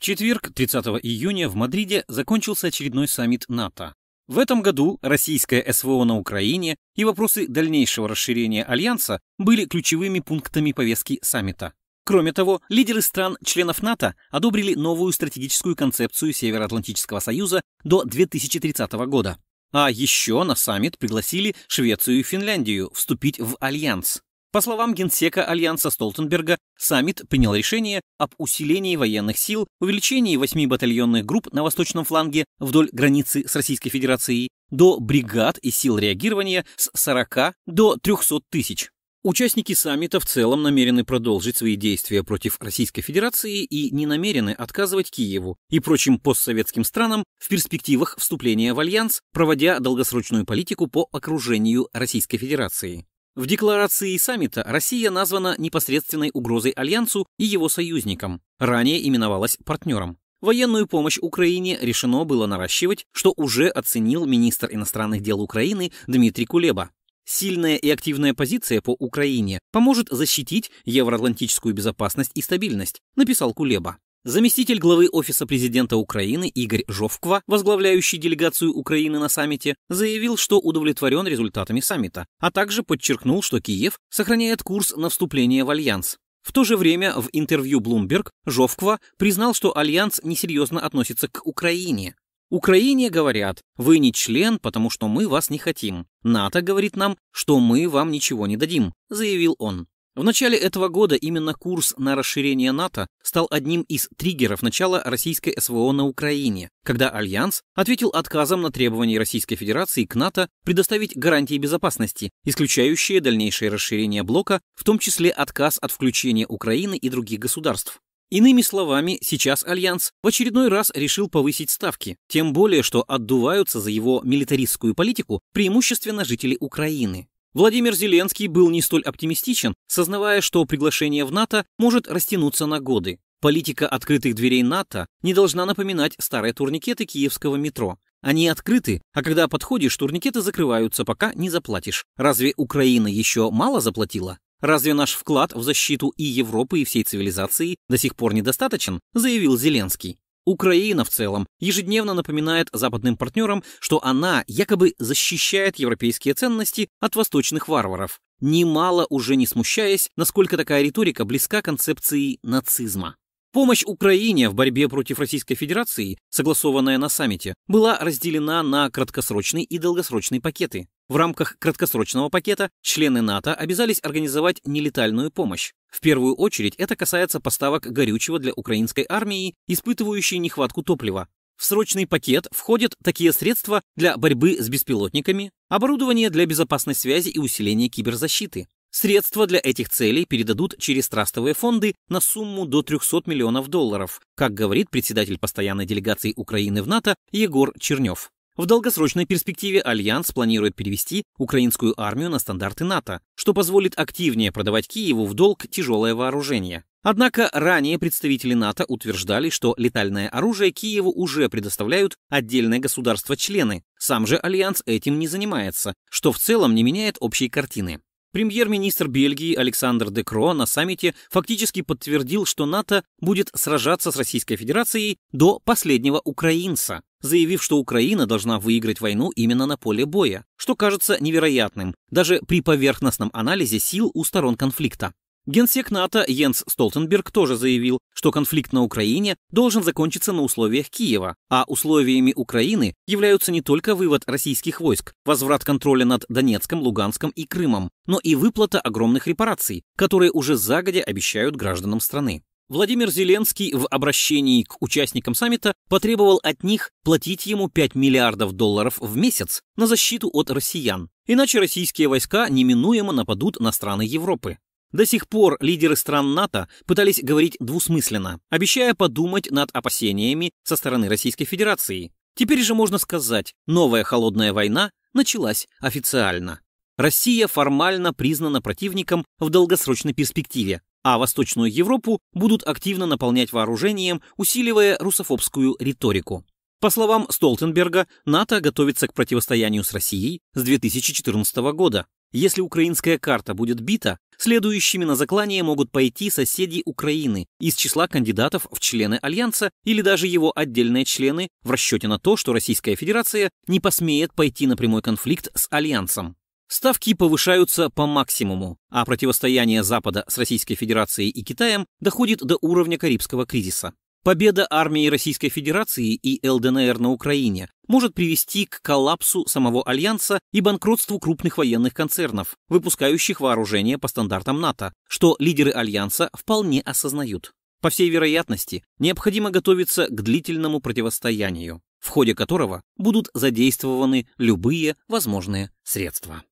В четверг, 30 июня, в Мадриде закончился очередной саммит НАТО. В этом году российское СВО на Украине и вопросы дальнейшего расширения Альянса были ключевыми пунктами повестки саммита. Кроме того, лидеры стран-членов НАТО одобрили новую стратегическую концепцию Североатлантического союза до 2030 года. А еще на саммит пригласили Швецию и Финляндию вступить в Альянс. По словам генсека Альянса Столтенберга, саммит принял решение об усилении военных сил, увеличении восьми батальонных групп на восточном фланге вдоль границы с Российской Федерацией до бригад и сил реагирования с 40 до 300 тысяч. Участники саммита в целом намерены продолжить свои действия против Российской Федерации и не намерены отказывать Киеву и прочим постсоветским странам в перспективах вступления в Альянс, проводя долгосрочную политику по окружению Российской Федерации. В декларации саммита Россия названа непосредственной угрозой Альянсу и его союзникам, ранее именовалась партнером. Военную помощь Украине решено было наращивать, что уже оценил министр иностранных дел Украины Дмитрий Кулеба. Сильная и активная позиция по Украине поможет защитить евроатлантическую безопасность и стабильность, написал Кулеба. Заместитель главы Офиса президента Украины Игорь Жовква, возглавляющий делегацию Украины на саммите, заявил, что удовлетворен результатами саммита, а также подчеркнул, что Киев сохраняет курс на вступление в Альянс. В то же время в интервью Bloomberg Жовква признал, что Альянс несерьезно относится к Украине. Украине говорят, вы не член, потому что мы вас не хотим. НАТО говорит нам, что мы вам ничего не дадим, заявил он. В начале этого года именно курс на расширение НАТО стал одним из триггеров начала российской СВО на Украине, когда Альянс ответил отказом на требования Российской Федерации к НАТО предоставить гарантии безопасности, исключающие дальнейшее расширение блока, в том числе отказ от включения Украины и других государств. Иными словами, сейчас Альянс в очередной раз решил повысить ставки, тем более, что отдуваются за его милитаристскую политику преимущественно жители Украины. Владимир Зеленский был не столь оптимистичен, сознавая, что приглашение в НАТО может растянуться на годы. Политика открытых дверей НАТО не должна напоминать старые турникеты киевского метро. Они открыты, а когда подходишь, турникеты закрываются, пока не заплатишь. Разве Украина еще мало заплатила? Разве наш вклад в защиту и Европы, и всей цивилизации до сих пор недостаточен? заявил Зеленский. Украина в целом ежедневно напоминает западным партнерам, что она якобы защищает европейские ценности от восточных варваров, немало уже не смущаясь, насколько такая риторика близка концепции нацизма. Помощь Украине в борьбе против Российской Федерации, согласованная на саммите, была разделена на краткосрочный и долгосрочный пакеты. В рамках краткосрочного пакета члены НАТО обязались организовать нелетальную помощь. В первую очередь это касается поставок горючего для украинской армии, испытывающей нехватку топлива. В срочный пакет входят такие средства для борьбы с беспилотниками, оборудование для безопасной связи и усиления киберзащиты. Средства для этих целей передадут через трастовые фонды на сумму до 300 миллионов долларов, как говорит председатель постоянной делегации Украины в НАТО Егор Чернев. В долгосрочной перспективе Альянс планирует перевести украинскую армию на стандарты НАТО, что позволит активнее продавать Киеву в долг тяжелое вооружение. Однако ранее представители НАТО утверждали, что летальное оружие Киеву уже предоставляют отдельные государства-члены. Сам же Альянс этим не занимается, что в целом не меняет общей картины. Премьер-министр Бельгии Александр Декро на саммите фактически подтвердил, что НАТО будет сражаться с Российской Федерацией до последнего украинца, заявив, что Украина должна выиграть войну именно на поле боя, что кажется невероятным даже при поверхностном анализе сил у сторон конфликта. Генсек НАТО Йенс Столтенберг тоже заявил, что конфликт на Украине должен закончиться на условиях Киева, а условиями Украины являются не только вывод российских войск, возврат контроля над Донецком, Луганском и Крымом, но и выплата огромных репараций, которые уже загодя обещают гражданам страны. Владимир Зеленский в обращении к участникам саммита потребовал от них платить ему 5 миллиардов долларов в месяц на защиту от россиян, иначе российские войска неминуемо нападут на страны Европы. До сих пор лидеры стран НАТО пытались говорить двусмысленно, обещая подумать над опасениями со стороны Российской Федерации. Теперь же можно сказать, новая холодная война началась официально. Россия формально признана противником в долгосрочной перспективе, а Восточную Европу будут активно наполнять вооружением, усиливая русофобскую риторику. По словам Столтенберга, НАТО готовится к противостоянию с Россией с 2014 года. Если украинская карта будет бита, следующими на заклание могут пойти соседи Украины из числа кандидатов в члены Альянса или даже его отдельные члены в расчете на то, что Российская Федерация не посмеет пойти на прямой конфликт с Альянсом. Ставки повышаются по максимуму, а противостояние Запада с Российской Федерацией и Китаем доходит до уровня Карибского кризиса. Победа армии Российской Федерации и ЛДНР на Украине может привести к коллапсу самого Альянса и банкротству крупных военных концернов, выпускающих вооружение по стандартам НАТО, что лидеры Альянса вполне осознают. По всей вероятности, необходимо готовиться к длительному противостоянию, в ходе которого будут задействованы любые возможные средства.